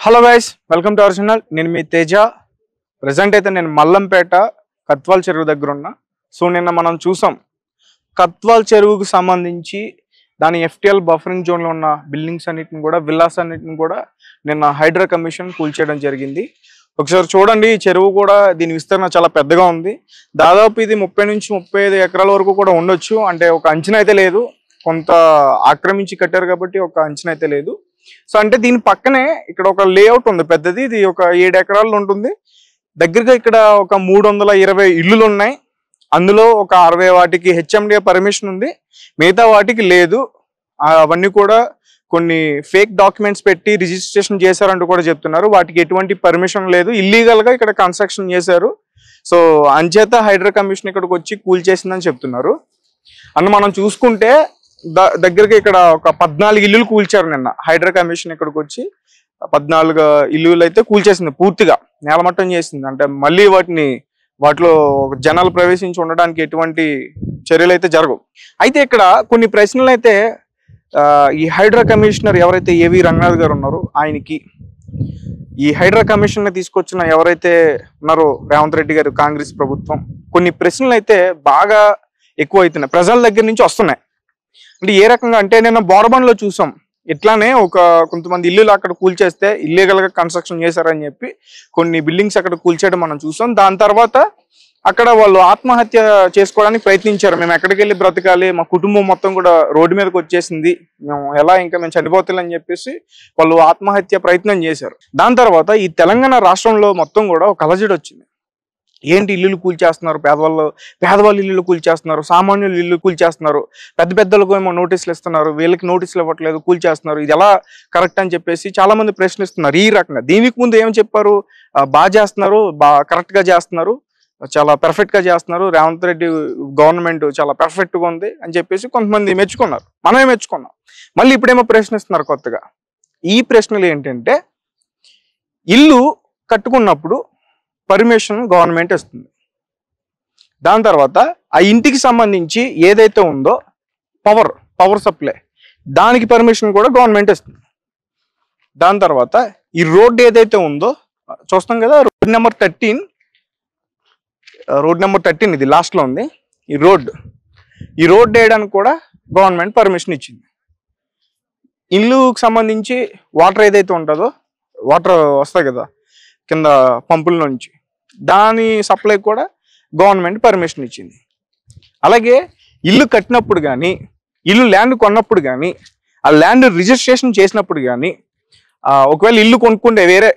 Hello guys welcome to our channel నేను మీ Teja. Present అయితే నేను మల్లంపేట కత్వాల్ చెరువు దగ్గర ఉన్నా. సో నిన్న మనం చూసాం కత్వాల్ చెరువుకు సంబంధించి దాని ఎఫ్టిఎల్ బఫరింగ్ జోన్లో ఉన్న బిల్డింగ్స్ అన్నిటిని కూడా విల్లాస్ అన్నిటిని కూడా నిన్న హైడ్రా కమిషన్ కూల్చేయడం జరిగింది. ఒకసారి చూడండి ఈ చెరువు కూడా దీని విస్తరణ చాలా పెద్దగా ఉంది. దాదాపు ఇది ముప్పై నుంచి ముప్పై ఐదు ఎకరాల వరకు కూడా ఉండొచ్చు. అంటే ఒక అంచనా అయితే లేదు. కొంత ఆక్రమించి కట్టారు కాబట్టి ఒక అంచనా అయితే లేదు. సో అంటే దీని పక్కనే ఇక్కడ ఒక లేఅవుట్ ఉంది పెద్దది. ఇది ఒక ఏడు ఎకరాల్లో ఉంటుంది. దగ్గరగా ఇక్కడ ఒక మూడు వందల ఇరవై ఇల్లులు ఉన్నాయి అందులో ఒక అరవై వాటికి హెచ్ఎండిఏ పర్మిషన్ ఉంది. మిగతా వాటికి లేదు. అవన్నీ కూడా కొన్ని ఫేక్ డాక్యుమెంట్స్ పెట్టి రిజిస్ట్రేషన్ చేశారంటూ కూడా చెప్తున్నారు. వాటికి ఎటువంటి పర్మిషన్ లేదు. ఇల్లీగల్గా ఇక్కడ కన్స్ట్రక్షన్ చేశారు. సో అంచేత హైడ్రా కమిషన్ ఇక్కడికి వచ్చి కూల్ చేసిందని చెప్తున్నారు. అండ్ మనం చూసుకుంటే దగ్గరికి ఇక్కడ ఒక పద్నాలుగు ఇల్లులు కూల్చారు నిన్న. హైడ్రా కమిషన్ ఇక్కడికి వచ్చి పద్నాలుగు ఇల్లులు అయితే కూల్చేసింది పూర్తిగా. నేలమట్టం చేసింది. అంటే మళ్ళీ వాటిని వాటిలో జనాలు ప్రవేశించి ఉండడానికి ఎటువంటి చర్యలు అయితే జరగవు. అయితే ఇక్కడ కొన్ని ప్రశ్నలు అయితే ఈ హైడ్రా కమిషనర్ ఎవరైతే ఏవి రంగనాథ్ గారు ఉన్నారో ఆయనకి ఈ హైడ్రా కమిషన్ తీసుకొచ్చిన ఎవరైతే ఉన్నారో రేవంత్ రెడ్డి గారు కాంగ్రెస్ ప్రభుత్వం కొన్ని ప్రశ్నలు అయితే బాగా ఎక్కువ అవుతున్నాయి ప్రజల దగ్గర నుంచి వస్తున్నాయి. అంటే ఏ రకంగా అంటే నేను బోరబండ్లో చూసాం. ఇట్లానే ఒక కొంతమంది ఇల్లులు అక్కడ కూల్చేస్తే ఇల్లీగల్గా కన్స్ట్రక్షన్ చేశారని చెప్పి కొన్ని బిల్డింగ్స్ అక్కడ కూల్చేయడం మనం చూసాం. దాని తర్వాత అక్కడ వాళ్ళు ఆత్మహత్య చేసుకోవడానికి ప్రయత్నించారు. మేము ఎక్కడికి వెళ్ళి బ్రతకాలి మా కుటుంబం మొత్తం కూడా రోడ్డు మీదకి వచ్చేసింది. మేము ఎలా ఇంకా మేము చనిపోతామని చెప్పేసి వాళ్ళు ఆత్మహత్య ప్రయత్నం చేశారు. దాని తర్వాత ఈ తెలంగాణ రాష్ట్రంలో మొత్తం కూడా ఒక అలజడి వచ్చింది. ఏంటి ఇల్లులు కూల్చేస్తున్నారు? పేదవాళ్ళు పేదవాళ్ళు ఇల్లులు కూల్చేస్తున్నారు సామాన్యులు ఇల్లు కూల్చేస్తున్నారు పెద్ద పెద్దలకు ఏమో నోటీసులు ఇస్తున్నారు వీళ్ళకి నోటీసులు ఇవ్వట్లేదు కూల్చేస్తున్నారు. ఇది ఎలా కరెక్ట్ అని చెప్పేసి చాలా మంది ప్రశ్నిస్తున్నారు. ఈ రకంగా దీనికి ముందు ఏం చెప్పారు? బాగా చేస్తున్నారు బా కరెక్ట్గా చేస్తున్నారు చాలా పెర్ఫెక్ట్గా చేస్తున్నారు. రేవంత్ రెడ్డి గవర్నమెంట్ చాలా పెర్ఫెక్ట్గా ఉంది అని చెప్పేసి కొంతమంది మెచ్చుకున్నారు. మనమే మెచ్చుకున్నాం. మళ్ళీ ఇప్పుడేమో ప్రశ్నిస్తున్నారు కొత్తగా. ఈ ప్రశ్నలు ఏంటంటే ఇల్లు కట్టుకున్నప్పుడు పర్మిషన్ గవర్నమెంట్ ఇస్తుంది. దాని తర్వాత ఆ ఇంటికి సంబంధించి ఏదైతే ఉందో పవర్ పవర్ సప్లై దానికి పర్మిషన్ కూడా గవర్నమెంట్ ఇస్తుంది. దాని తర్వాత ఈ రోడ్ ఏదైతే ఉందో చూస్తాం కదా road number thirteen road number thirteen ఇది లాస్ట్లో ఉంది ఈ రోడ్ ఈ రోడ్డు వేయడానికి కూడా గవర్నమెంట్ పర్మిషన్ ఇచ్చింది. ఇల్లుకి సంబంధించి వాటర్ ఏదైతే ఉంటుందో వాటర్ వస్తాయి కదా కింద పంపుల నుంచి దాని సప్లై కూడా గవర్నమెంట్ పర్మిషన్ ఇచ్చింది. అలాగే ఇల్లు కట్టినప్పుడు కానీ ఇల్లు ల్యాండ్ కొన్నప్పుడు కానీ ఆ ల్యాండ్ రిజిస్ట్రేషన్ చేసినప్పుడు కానీ ఒకవేళ ఇల్లు కొనుక్కుంటే వేరే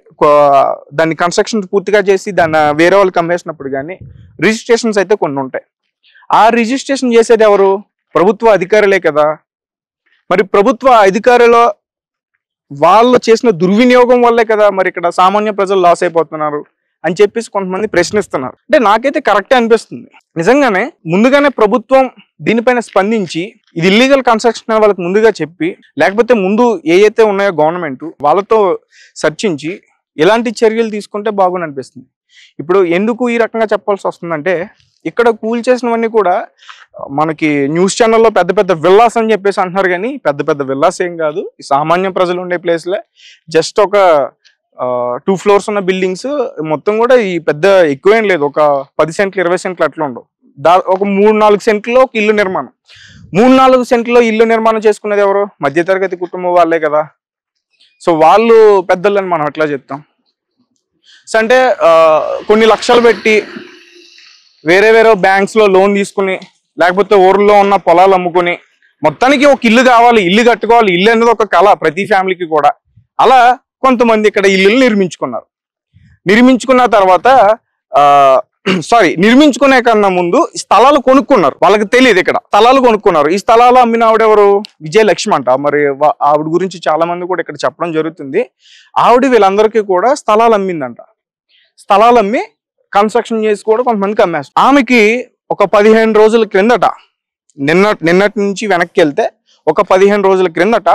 దాన్ని కన్స్ట్రక్షన్ పూర్తిగా చేసి దాన్ని వేరే వాళ్ళకి అమ్మేసినప్పుడు కానీ రిజిస్ట్రేషన్స్ అయితే కొన్ని ఉంటాయి. ఆ రిజిస్ట్రేషన్ చేసేది ఎవరు? ప్రభుత్వ అధికారులే కదా. మరి ప్రభుత్వ అధికారులు వాళ్ళు చేసిన దుర్వినియోగం వల్లే కదా మరి ఇక్కడ సామాన్య ప్రజలు లాస్ అయిపోతున్నారు. అని చెప్పేసి కొంతమంది ప్రశ్నిస్తున్నారు. అంటే నాకైతే కరెక్టే అనిపిస్తుంది. నిజంగానే ముందుగానే ప్రభుత్వం దీనిపైన స్పందించి ఇది ఇల్లీగల్ కన్స్ట్రక్షన్ వాళ్ళకి ముందుగా చెప్పి లేకపోతే ముందు ఏ అయితే ఉన్నాయో గవర్నమెంట్ వాళ్ళతో చర్చించి ఎలాంటి చర్యలు తీసుకుంటే బాగుంది అనిపిస్తుంది. ఇప్పుడు ఎందుకు ఈ రకంగా చెప్పాల్సి వస్తుందంటే ఇక్కడ కూల్ చేసినవన్నీ కూడా మనకి న్యూస్ ఛానల్లో పెద్ద పెద్ద విల్లాస్ అని చెప్పేసి అంటున్నారు కానీ పెద్ద పెద్ద విల్లాస్ ఏం కాదు. సామాన్య ప్రజలు ఉండే ప్లేస్లే జస్ట్ ఒక టూ ఫ్లోర్స్ ఉన్న బిల్డింగ్స్ మొత్తం కూడా ఈ పెద్ద ఎక్కువేం లేదు. ఒక పది సెంట్లు ఇరవై సెంట్లు అట్లా ఉండవు. దా ఒక మూడు నాలుగు సెంట్లో ఒక ఇల్లు నిర్మాణం. మూడు నాలుగు సెంట్లో ఇల్లు నిర్మాణం చేసుకునేది ఎవరు? మధ్యతరగతి కుటుంబం వాళ్ళే కదా. సో వాళ్ళు పెద్దలని మనం ఎట్లా చెప్తాం? సో అంటే కొన్ని లక్షలు పెట్టి వేరే వేరే బ్యాంక్స్లో లోన్ తీసుకుని లేకపోతే ఊర్లో ఉన్న పొలాలు అమ్ముకుని మొత్తానికి ఒక ఇల్లు కావాలి ఇల్లు కట్టుకోవాలి ఇల్లు అనేది ఒక కళ ప్రతి ఫ్యామిలీకి కూడా. అలా కొంతమంది ఇక్కడ ఇల్లులు నిర్మించుకున్నారు. నిర్మించుకున్న తర్వాత సారీ నిర్మించుకునే కన్నా ముందు ఈ స్థలాలు కొనుక్కున్నారు. వాళ్ళకి తెలియదు ఇక్కడ. స్థలాలు కొనుక్కున్నారు. ఈ స్థలాలు అమ్మిన ఆవిడ ఎవరు? విజయలక్ష్మి అంట. మరి వా- ఆవిడ గురించి చాలా మంది కూడా ఇక్కడ చెప్పడం జరుగుతుంది. ఆవిడ వీళ్ళందరికీ కూడా స్థలాలు అమ్మిందంట. స్థలాలు అమ్మి కన్స్ట్రక్షన్ చేసి కూడా కొంతమందికి అమ్మేస్తారు. ఆమెకి ఒక పదిహేను రోజుల క్రిందట నిన్న నిన్నటి నుంచి వెనక్కి వెళ్తే ఒక పదిహేను రోజుల క్రిందట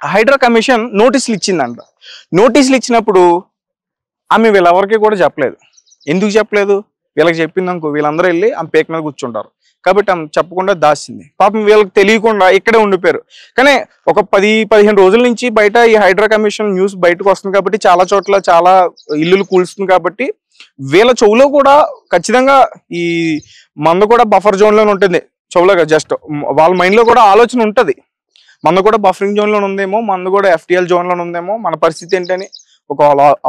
హైడ్రా కమిషన్ నోటీసులు ఇచ్చిందంట. నోటీసులు ఇచ్చినప్పుడు ఆమె వీళ్ళెవరికి కూడా చెప్పలేదు. ఎందుకు చెప్పలేదు? వీళ్ళకి చెప్పింది అనుకో వీళ్ళందరూ వెళ్ళి ఆమె పేక మీద కూర్చుంటారు. కాబట్టి ఆమె చెప్పకుండా దాచింది. పాపం వీళ్ళకి తెలియకుండా ఇక్కడే ఉండిపోయారు. కానీ ఒక పది పదిహేను రోజుల నుంచి బయట ఈ హైడ్రా కమిషన్ న్యూస్ బయటకు వస్తుంది కాబట్టి చాలా చోట్ల చాలా ఇల్లులు కూల్స్తుంది కాబట్టి వీళ్ళ చెవులో కూడా ఖచ్చితంగా ఈ మంద కూడా బఫర్ జోన్లోనే ఉంటుంది. చెవులో జస్ట్ వాళ్ళ మైండ్లో కూడా ఆలోచన ఉంటుంది. మన కూడా బఫరింగ్ జోన్లో ఉందేమో మంద కూడా ఎఫ్టిఎల్ జోన్లో ఉందేమో. మన పరిస్థితి ఏంటని ఒక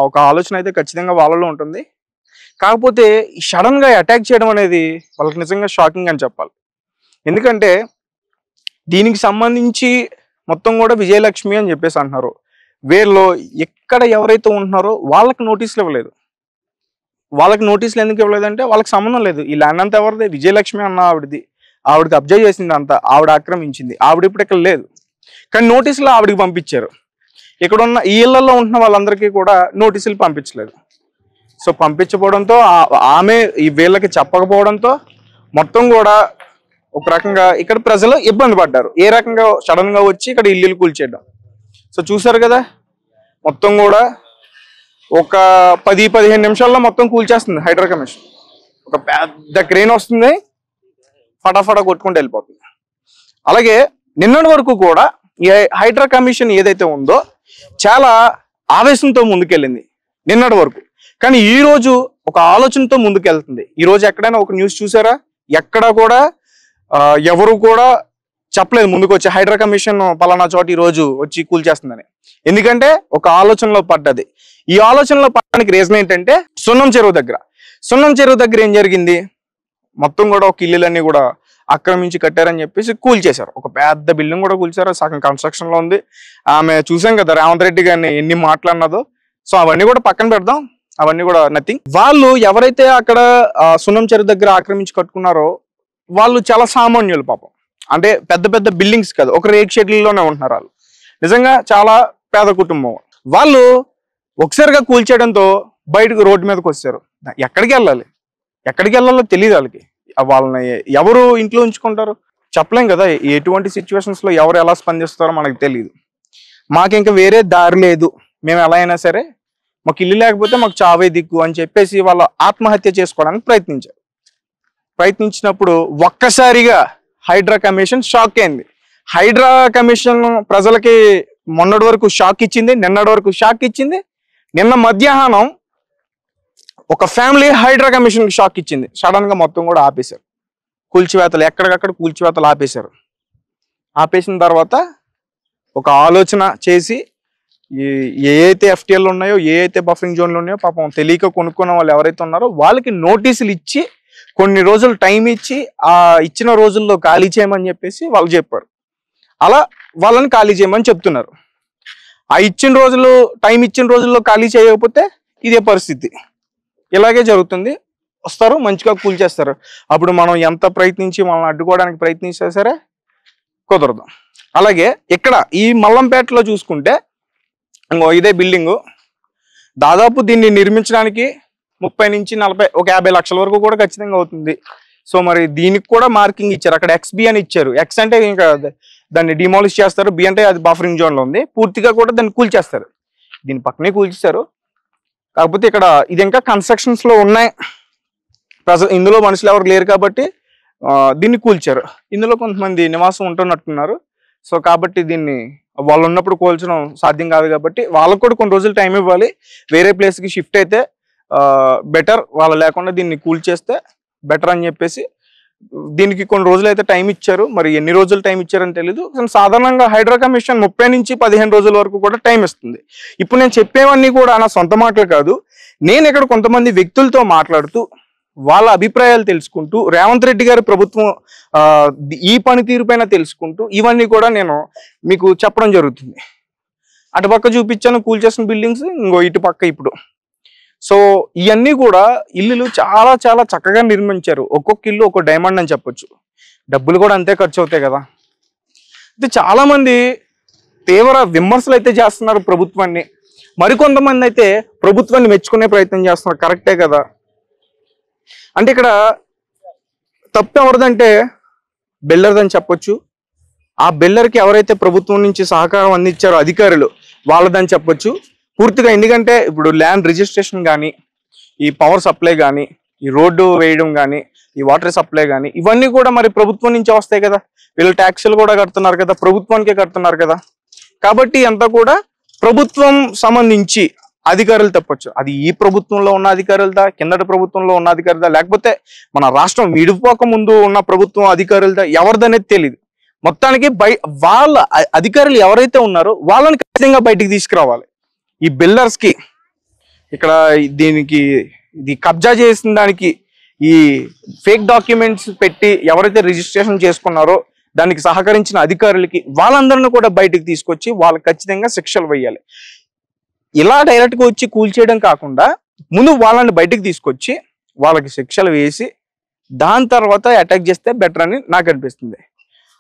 ఒక ఆలోచన అయితే ఖచ్చితంగా వాళ్ళలో ఉంటుంది. కాకపోతే సడన్గా అటాక్ చేయడం అనేది వాళ్ళకి నిజంగా షాకింగ్ అని చెప్పాలి. ఎందుకంటే దీనికి సంబంధించి మొత్తం కూడా విజయలక్ష్మి అని చెప్పేసి అంటున్నారు. వీళ్ళు ఎక్కడ ఎవరైతే ఉంటున్నారో వాళ్ళకి నోటీసులు ఇవ్వలేదు. వాళ్ళకి నోటీసులు ఎందుకు ఇవ్వలేదంటే వాళ్ళకి సంబంధం లేదు. ఈ ల్యాండ్ అంతా ఎవరిది? విజయలక్ష్మి అన్న ఆవిడది. ఆవిడకి అబ్జర్వ్ చేసింది అంతా ఆవిడ ఆక్రమించింది. ఆవిడ ఇప్పుడు ఇక్కడ లేదు. కానీ నోటీసులు ఆవిడకి పంపించారు. ఇక్కడ ఉన్న ఈ ఇళ్ళలో ఉంటున్న వాళ్ళందరికీ కూడా నోటీసులు పంపించలేదు. సో పంపించకపోవడంతో ఆమె ఈ వీళ్ళకి చెప్పకపోవడంతో మొత్తం కూడా ఒక రకంగా ఇక్కడ ప్రజలు ఇబ్బంది పడ్డారు. ఏ రకంగా సడన్గా వచ్చి ఇక్కడ ఇల్లు కూల్చేయడం. సో చూసారు కదా మొత్తం కూడా ఒక పది పదిహేను నిమిషాల్లో మొత్తం కూల్చేస్తుంది హైడ్రా కమిషన్. ఒక పెద్ద క్రెయిన్ వస్తుంది ఫటాఫటా కొట్టుకుంటూ వెళ్ళిపోతుంది. అలాగే నిన్నటి వరకు కూడా ఈ హైడ్రా కమిషన్ ఏదైతే ఉందో చాలా ఆవేశంతో ముందుకెళ్ళింది నిన్నటి వరకు. కానీ ఈ రోజు ఒక ఆలోచనతో ముందుకెళ్తుంది. ఈ రోజు ఎక్కడైనా ఒక న్యూస్ చూసారా? ఎక్కడ కూడా ఎవరు కూడా చెప్పలేదు ముందుకు వచ్చి హైడ్రా కమిషన్ పలానా చోట ఈ రోజు వచ్చి కూల్చేస్తుందని ఎందుకంటే ఒక ఆలోచనలో పడ్డది. ఈ ఆలోచనలో పడడానికి రీజన్ ఏంటంటే సున్నం చెరువు దగ్గర. సున్నం చెరువు దగ్గర ఏం జరిగింది? మొత్తం కూడా ఒక ఇల్లులన్నీ కూడా ఆక్రమించి కట్టారని చెప్పేసి కూల్చేశారు ఒక పెద్ద బిల్డింగ్ కూడా కూల్చారు. సగం కన్స్ట్రక్షన్లో ఉంది. ఆమె చూసాం కదా రేవంత్ రెడ్డి గారిని ఎన్ని మాట్లాడినదో సో అవన్నీ కూడా పక్కన పెడదాం. అవన్నీ కూడా నథింగ్ వాళ్ళు ఎవరైతే అక్కడ సున్నం చెరువు దగ్గర ఆక్రమించి కట్టుకున్నారో వాళ్ళు చాలా సామాన్యులు పాపం. అంటే పెద్ద పెద్ద బిల్డింగ్స్ కాదు. ఒక రేక్ షెడ్లలోనే ఉంటున్నారు వాళ్ళు. నిజంగా చాలా పేద కుటుంబం. వాళ్ళు ఒకసారిగా కూల్చేయడంతో బయటకు రోడ్డు మీదకి వచ్చారు. ఎక్కడికి వెళ్ళాలి? ఎక్కడికి వెళ్ళాలో తెలియదు వాళ్ళకి. వాళ్ళని ఎవరు ఇంట్లో ఉంచుకుంటారు? చెప్పలేం కదా ఎటువంటి సిచ్యువేషన్స్లో ఎవరు ఎలా స్పందిస్తారో మనకు తెలియదు మాకు ఇంకా వేరే దారి లేదు. మేము ఎలా అయినా సరే మాకు ఇల్లు లేకపోతే మాకు చావే దిక్కు అని చెప్పేసి వాళ్ళు ఆత్మహత్య చేసుకోవడానికి ప్రయత్నించారు. ప్రయత్నించినప్పుడు ఒక్కసారిగా హైడ్రా కమిషన్ షాక్ అయింది. హైడ్రా కమిషన్ ప్రజలకి మొన్నటి వరకు షాక్ ఇచ్చింది నిన్నటి వరకు షాక్ ఇచ్చింది. నిన్న మధ్యాహ్నం ఒక ఫ్యామిలీ హైడ్రా కమిషన్ షాక్ ఇచ్చింది. సడన్గా మొత్తం కూడా ఆపేశారు. కూల్చివేతలు ఎక్కడికక్కడ కూల్చివేతలు ఆపేశారు. ఆపేసిన తర్వాత ఒక ఆలోచన చేసి ఏ అయితే ఎఫ్టీఎల్ ఉన్నాయో ఏ అయితే బఫరింగ్ జోన్లు ఉన్నాయో పాపం తెలియక కొనుక్కున్న వాళ్ళు ఎవరైతే ఉన్నారో వాళ్ళకి నోటీసులు ఇచ్చి కొన్ని రోజులు టైం ఇచ్చి ఆ ఇచ్చిన రోజుల్లో ఖాళీ చేయమని చెప్పేసి వాళ్ళు చెప్పారు. అలా వాళ్ళని ఖాళీ చేయమని చెప్తున్నారు. ఆ ఇచ్చిన రోజులు టైం ఇచ్చిన రోజుల్లో ఖాళీ చేయకపోతే ఇదే పరిస్థితి. ఇలాగే జరుగుతుంది. వస్తారు మంచిగా కూల్చేస్తారు అప్పుడు మనం ఎంత ప్రయత్నించి మనల్ని అడ్డుకోవడానికి ప్రయత్నించినా సరే కుదరదు. అలాగే ఇక్కడ ఈ మల్లంపేటలో చూసుకుంటే ఇంకో ఇదే బిల్డింగు. దాదాపు దీన్ని నిర్మించడానికి ముప్పై నుంచి నలభై ఒక యాభై లక్షల వరకు కూడా ఖచ్చితంగా అవుతుంది. సో మరి దీనికి కూడా మార్కింగ్ ఇచ్చారు. అక్కడ ఎక్స్బి అని ఇచ్చారు. ఎక్స్ అంటే ఇంకా దాన్ని డిమాలిష్ చేస్తారు. బి అంటే అది బఫరింగ్ జోన్లో ఉంది. పూర్తిగా కూడా దాన్ని కూల్చేస్తారు దీని పక్కనే కూల్చేస్తారు కాకపోతే ఇక్కడ ఇది ఇంకా కన్స్ట్రక్షన్స్లో ఉన్నాయి. ప్రజ ఇందులో మనుషులు ఎవరు లేరు కాబట్టి దీన్ని కూల్చారు. ఇందులో కొంతమంది నివాసం ఉంటున్నట్టున్నారు. సో కాబట్టి దీన్ని వాళ్ళు ఉన్నప్పుడు కూల్చడం సాధ్యం కాదు కాబట్టి వాళ్ళకు కూడా కొన్ని రోజులు టైం ఇవ్వాలి. వేరే ప్లేస్కి షిఫ్ట్ అయితే బెటర్ వాళ్ళు లేకుండా దీన్ని కూల్చేస్తే బెటర్ అని చెప్పేసి దీనికి కొన్ని రోజులు అయితే టైం ఇచ్చారు. మరి ఎన్ని రోజులు టైం ఇచ్చారని తెలీదు. కానీ సాధారణంగా హైడ్రా కమిషన్ ముప్పై నుంచి పదిహేను రోజుల వరకు కూడా టైం ఇస్తుంది. ఇప్పుడు నేను చెప్పేవన్నీ కూడా నా సొంత మాటలు కాదు. నేను ఇక్కడ కొంతమంది వ్యక్తులతో మాట్లాడుతూ వాళ్ళ అభిప్రాయాలు తెలుసుకుంటూ రేవంత్ రెడ్డి గారి ప్రభుత్వం ఈ పనితీరు పైన తెలుసుకుంటూ ఇవన్నీ కూడా నేను మీకు చెప్పడం జరుగుతుంది. అటుపక్క చూపించాను కూల్ చేసిన బిల్డింగ్స్ ఇంకో ఇటు పక్క ఇప్పుడు. సో ఇవన్నీ కూడా ఇల్లులు చాలా చాలా చక్కగా నిర్మించారు. ఒక్కొక్క ఇల్లు ఒక్కొక్క డైమండ్ అని చెప్పొచ్చు. డబ్బులు కూడా అంతే ఖర్చు అవుతాయి కదా. అయితే చాలామంది తీవ్ర విమర్శలు అయితే చేస్తున్నారు ప్రభుత్వాన్ని. మరికొంతమంది అయితే ప్రభుత్వాన్ని మెచ్చుకునే ప్రయత్నం చేస్తున్నారు. కరెక్టే కదా. అంటే ఇక్కడ తప్పు ఎవరిదంటే బిల్డర్దని చెప్పొచ్చు. ఆ బిల్డర్కి ఎవరైతే ప్రభుత్వం నుంచి సహకారం అందించారో అధికారులు వాళ్ళదని చెప్పొచ్చు. పూర్తిగా ఎందుకంటే ఇప్పుడు ల్యాండ్ రిజిస్ట్రేషన్ కానీ ఈ పవర్ సప్లై కానీ ఈ రోడ్డు వేయడం కానీ ఈ వాటర్ సప్లై కానీ ఇవన్నీ కూడా మరి ప్రభుత్వం నుంచే వస్తాయి కదా. వీళ్ళు ట్యాక్సులు కూడా కడుతున్నారు కదా ప్రభుత్వానికే కడుతున్నారు కదా. కాబట్టి అంతా కూడా ప్రభుత్వం సంబంధించి అధికారులు తప్పొచ్చు. అది ఈ ప్రభుత్వంలో ఉన్న అధికారులదా కిందటి ప్రభుత్వంలో ఉన్న అధికారులదా లేకపోతే మన రాష్ట్రం విడిపోక ముందు ఉన్న ప్రభుత్వం అధికారులదా ఎవరిదనేది తెలియదు మొత్తానికి బయ వాళ్ళ అధికారులు ఎవరైతే ఉన్నారో వాళ్ళని ఖచ్చితంగా బయటికి తీసుకురావాలి. ఈ బిల్డర్స్కి ఇక్కడ దీనికి ఇది కబ్జా చేసిన దానికి ఈ ఫేక్ డాక్యుమెంట్స్ పెట్టి ఎవరైతే రిజిస్ట్రేషన్ చేసుకున్నారో దానికి సహకరించిన అధికారులకి వాళ్ళందరిని కూడా బయటికి తీసుకొచ్చి వాళ్ళకి ఖచ్చితంగా శిక్షలు వేయాలి. ఇలా డైరెక్ట్గా వచ్చి కూల్చేయడం కాకుండా ముందు వాళ్ళని బయటకు తీసుకొచ్చి వాళ్ళకి శిక్షలు వేసి దాని తర్వాత అటాక్ చేస్తే బెటర్ అని నాకు అనిపిస్తుంది.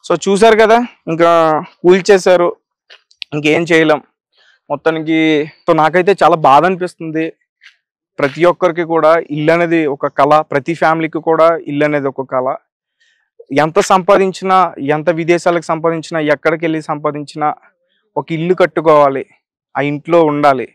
సో చూసారు కదా ఇంకా కూల్చేశారు ఇంకేం చేయలేం. మొత్తానికి సో నాకైతే చాలా బాధ అనిపిస్తుంది. ప్రతి ఒక్కరికి కూడా ఇల్లు అనేది ఒక కళ ప్రతి ఫ్యామిలీకి కూడా ఇల్లు అనేది ఒక కళ. ఎంత సంపాదించినా ఎంత విదేశాలకు సంపాదించినా ఎక్కడికి వెళ్ళి సంపాదించినా ఒక ఇల్లు కట్టుకోవాలి. ఆ ఇంట్లో ఉండాలి.